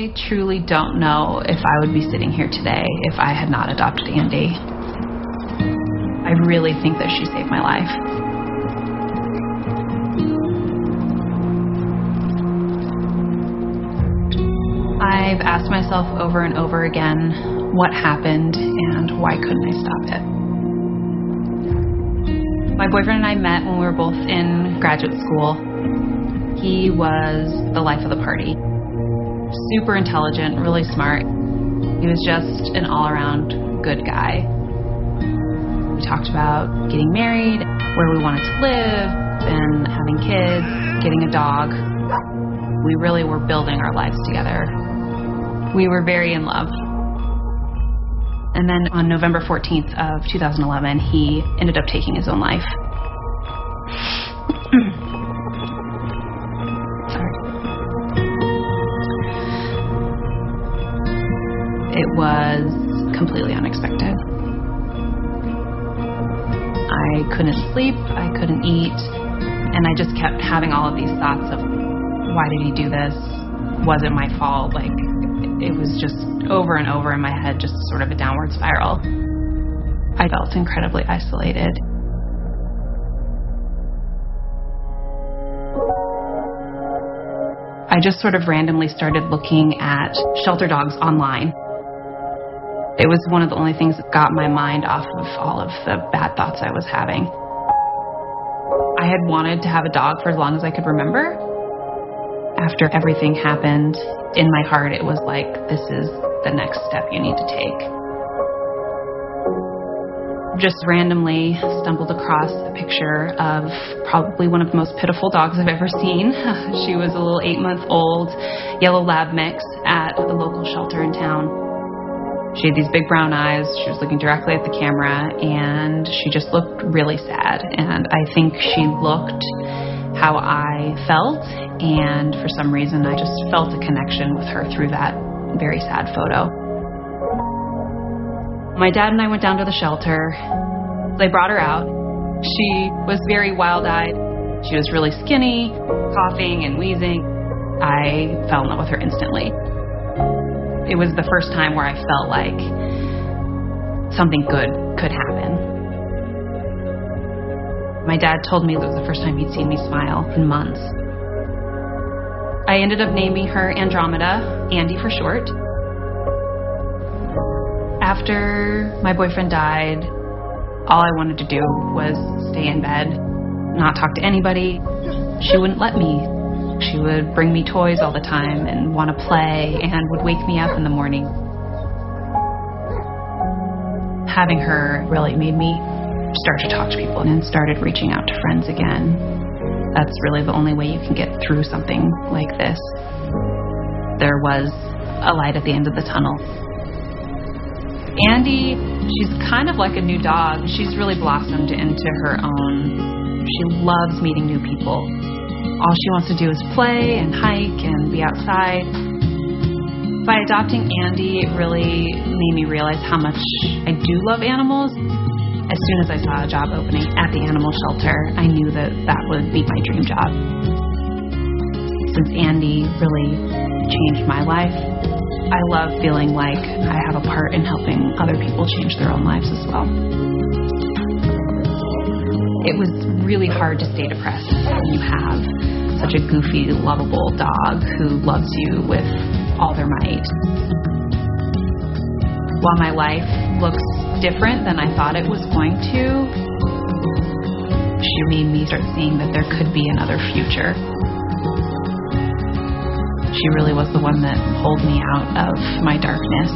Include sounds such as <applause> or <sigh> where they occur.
I truly don't know if I would be sitting here today if I had not adopted Andy. I really think that she saved my life. I've asked myself over and over again what happened and why couldn't I stop it? My boyfriend and I met when we were both in graduate school. He was the life of the party. Super intelligent, really smart. He was just an all around good guy. We talked about getting married, where we wanted to live, and having kids, getting a dog. We really were building our lives together. We were very in love. And then on November 14th of 2011, he ended up taking his own life. <clears throat> was completely unexpected. I couldn't sleep, I couldn't eat, and I just kept having all of these thoughts of why did he do this? Was it my fault? Like, it was just over and over in my head, just sort of a downward spiral. I felt incredibly isolated. I just sort of randomly started looking at shelter dogs online. It was one of the only things that got my mind off of all of the bad thoughts I was having. I had wanted to have a dog for as long as I could remember. After everything happened, in my heart, it was like, this is the next step you need to take just randomly stumbled across a picture of probably one of the most pitiful dogs I've ever seen. <laughs> she was a little eight month old yellow lab mix at the local shelter in town. She had these big brown eyes. She was looking directly at the camera and she just looked really sad. And I think she looked how I felt. And for some reason, I just felt a connection with her through that very sad photo. My dad and I went down to the shelter. They brought her out. She was very wild eyed. She was really skinny, coughing and wheezing. I fell in love with her instantly. It was the first time where I felt like something good could happen. My dad told me it was the first time he'd seen me smile in months. I ended up naming her Andromeda, Andy for short. After my boyfriend died, all I wanted to do was stay in bed, not talk to anybody. She wouldn't let me. She would bring me toys all the time and want to play and would wake me up in the morning. Having her really made me start to talk to people and started reaching out to friends again. That's really the only way you can get through something like this. There was a light at the end of the tunnel. Andy, she's kind of like a new dog. She's really blossomed into her own. She loves meeting new people. All she wants to do is play and hike and be outside. By adopting Andy, it really made me realize how much I do love animals. As soon as I saw a job opening at the animal shelter, I knew that that would be my dream job. Since Andy really changed my life, I love feeling like I have a part in helping other people change their own lives as well. It was really hard to stay depressed when you have such a goofy, lovable dog who loves you with all their might. While my life looks different than I thought it was going to, she made me start seeing that there could be another future she really was the one that pulled me out of my darkness.